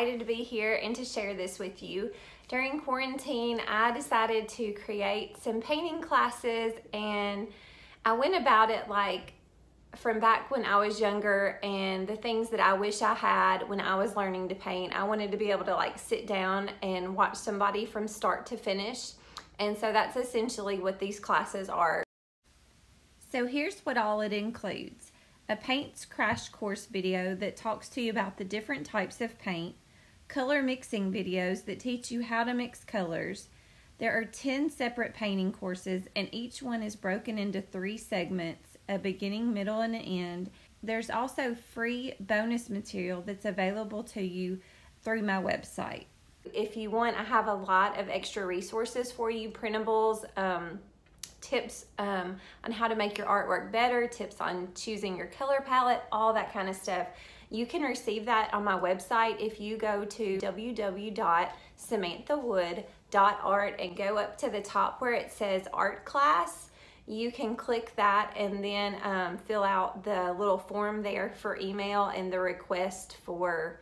excited to be here and to share this with you. During quarantine, I decided to create some painting classes and I went about it like from back when I was younger and the things that I wish I had when I was learning to paint. I wanted to be able to like sit down and watch somebody from start to finish. And so that's essentially what these classes are. So here's what all it includes. A paints crash course video that talks to you about the different types of paint, color mixing videos that teach you how to mix colors. There are 10 separate painting courses and each one is broken into three segments a beginning, middle, and an end. There's also free bonus material that's available to you through my website. If you want, I have a lot of extra resources for you, printables, um, tips um, on how to make your artwork better, tips on choosing your color palette, all that kind of stuff. You can receive that on my website if you go to www.samanthawood.art and go up to the top where it says art class you can click that and then um, fill out the little form there for email and the request for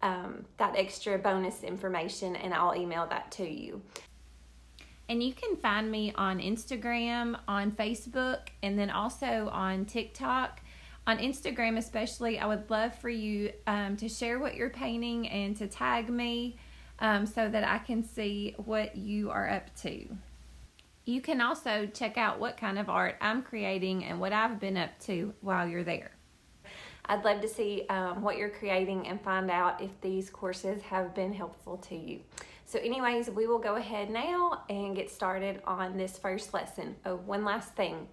um, that extra bonus information and I'll email that to you. And you can find me on Instagram, on Facebook, and then also on TikTok. On Instagram, especially, I would love for you um, to share what you're painting and to tag me um, so that I can see what you are up to. You can also check out what kind of art I'm creating and what I've been up to while you're there. I'd love to see um, what you're creating and find out if these courses have been helpful to you. So anyways, we will go ahead now and get started on this first lesson. Oh, one last thing.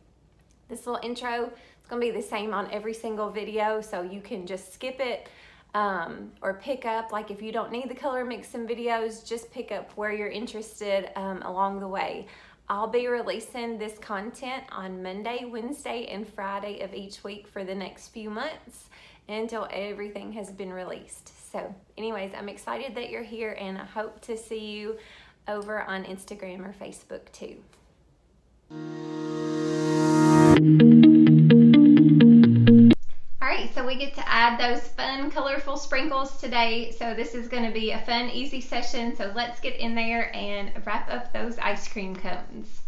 This little intro. It's gonna be the same on every single video, so you can just skip it um, or pick up, like if you don't need the color mixing videos, just pick up where you're interested um, along the way. I'll be releasing this content on Monday, Wednesday, and Friday of each week for the next few months until everything has been released. So anyways, I'm excited that you're here and I hope to see you over on Instagram or Facebook too. Get to add those fun, colorful sprinkles today. So this is going to be a fun, easy session. So let's get in there and wrap up those ice cream cones.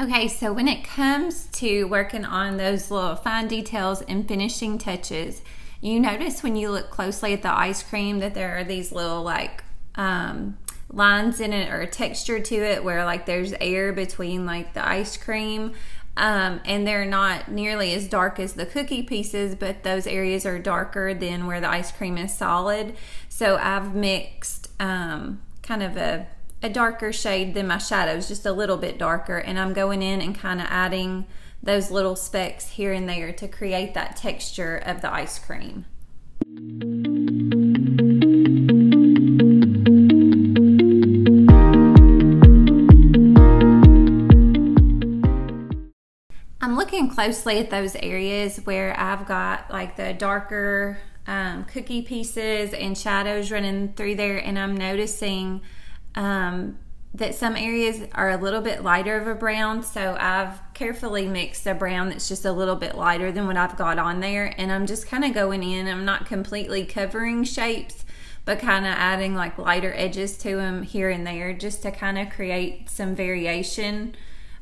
Okay, so when it comes to working on those little fine details and finishing touches, you notice when you look closely at the ice cream that there are these little like um, lines in it or texture to it where like there's air between like the ice cream um, and they're not nearly as dark as the cookie pieces, but those areas are darker than where the ice cream is solid. So I've mixed um, kind of a, a darker shade than my shadows, just a little bit darker, and I'm going in and kind of adding those little specks here and there to create that texture of the ice cream. Closely at those areas where I've got like the darker um, cookie pieces and shadows running through there, and I'm noticing um, that some areas are a little bit lighter of a brown. So I've carefully mixed a brown that's just a little bit lighter than what I've got on there, and I'm just kind of going in. I'm not completely covering shapes, but kind of adding like lighter edges to them here and there just to kind of create some variation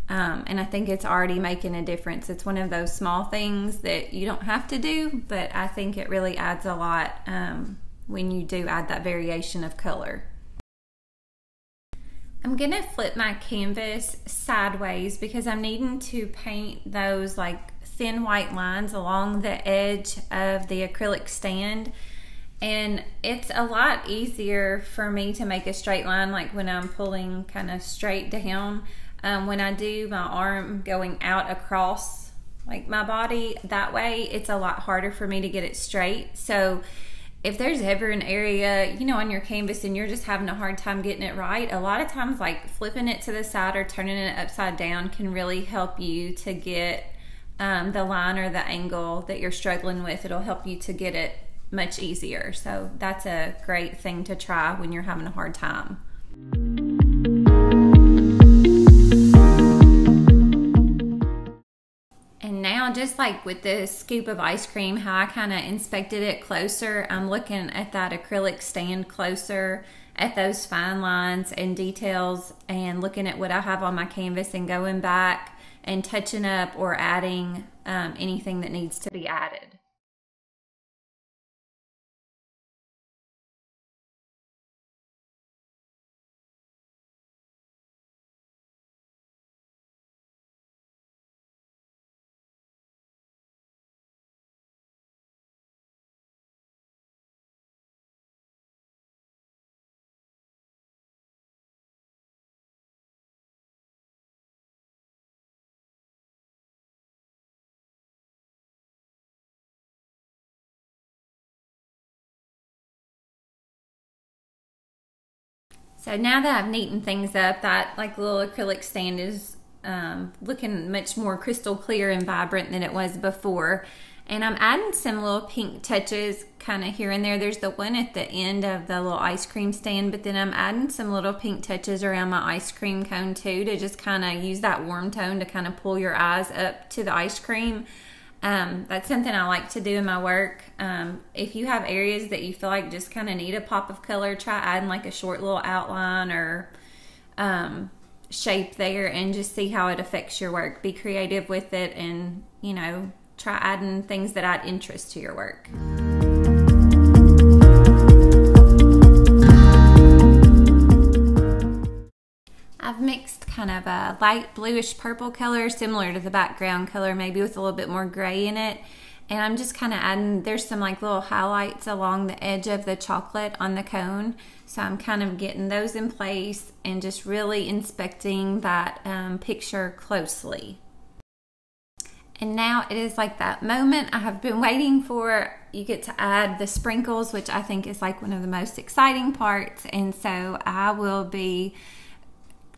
um, and I think it's already making a difference. It's one of those small things that you don't have to do, but I think it really adds a lot um, when you do add that variation of color. I'm gonna flip my canvas sideways because I'm needing to paint those like thin white lines along the edge of the acrylic stand and it's a lot easier for me to make a straight line like when I'm pulling kind of straight down um, when I do my arm going out across like my body that way, it's a lot harder for me to get it straight. So if there's ever an area, you know, on your canvas and you're just having a hard time getting it right, a lot of times like flipping it to the side or turning it upside down can really help you to get um, the line or the angle that you're struggling with. It'll help you to get it much easier. So that's a great thing to try when you're having a hard time. Just just like with the scoop of ice cream, how I kind of inspected it closer, I'm looking at that acrylic stand closer at those fine lines and details and looking at what I have on my canvas and going back and touching up or adding um, anything that needs to be added. So now that I've neatened things up, that like little acrylic stand is um, looking much more crystal clear and vibrant than it was before. And I'm adding some little pink touches kind of here and there. There's the one at the end of the little ice cream stand, but then I'm adding some little pink touches around my ice cream cone too to just kind of use that warm tone to kind of pull your eyes up to the ice cream. Um, that's something I like to do in my work. Um, if you have areas that you feel like just kind of need a pop of color, try adding like a short little outline or um, shape there and just see how it affects your work. Be creative with it and, you know, try adding things that add interest to your work. Kind of a light bluish purple color similar to the background color, maybe with a little bit more gray in it. And I'm just kind of adding, there's some like little highlights along the edge of the chocolate on the cone. So I'm kind of getting those in place and just really inspecting that um, picture closely. And now it is like that moment I have been waiting for. You get to add the sprinkles, which I think is like one of the most exciting parts. And so I will be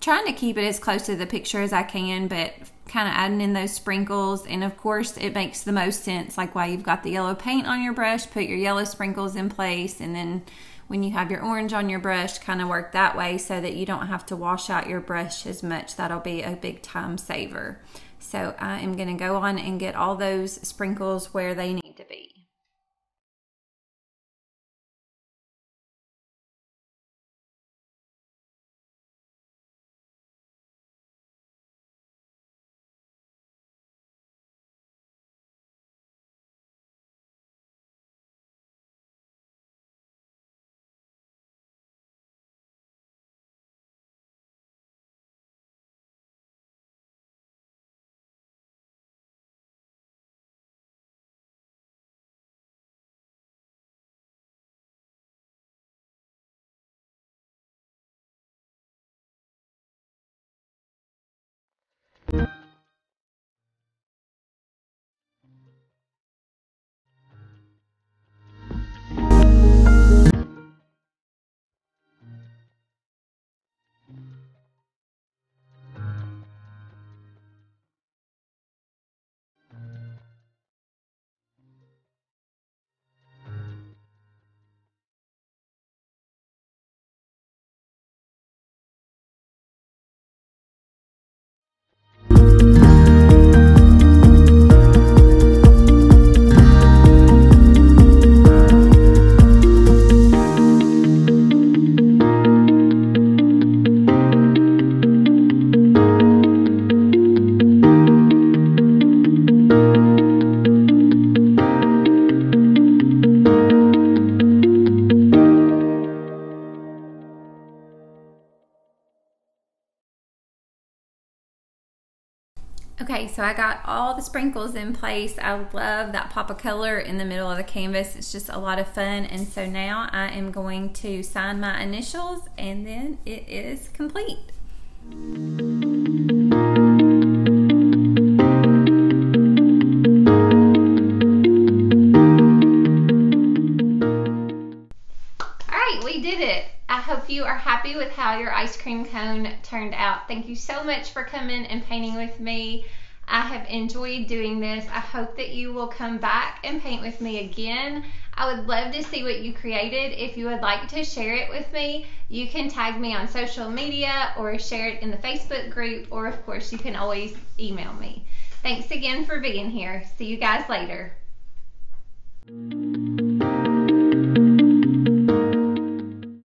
trying to keep it as close to the picture as I can, but kind of adding in those sprinkles. And of course, it makes the most sense. Like why you've got the yellow paint on your brush, put your yellow sprinkles in place. And then when you have your orange on your brush, kind of work that way so that you don't have to wash out your brush as much. That'll be a big time saver. So I am going to go on and get all those sprinkles where they need to Okay, so I got all the sprinkles in place. I love that pop of color in the middle of the canvas. It's just a lot of fun. And so now I am going to sign my initials and then it is complete. Cone turned out. Thank you so much for coming and painting with me. I have enjoyed doing this. I hope that you will come back and paint with me again. I would love to see what you created. If you would like to share it with me, you can tag me on social media or share it in the Facebook group, or of course, you can always email me. Thanks again for being here. See you guys later.